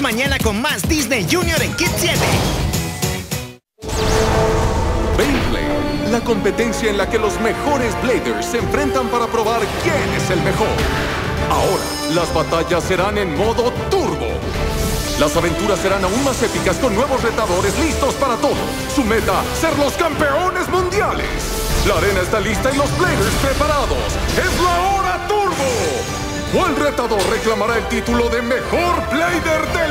mañana con más Disney Junior en Kid 7. Beyblade, la competencia en la que los mejores Bladers se enfrentan para probar quién es el mejor. Ahora, las batallas serán en modo turbo. Las aventuras serán aún más épicas con nuevos retadores listos para todo. Su meta, ser los campeones mundiales. La arena está lista y los Bladers preparados. ¡Es la hora turbo! ¿Cuál retador reclamará el título de mejor Blader de?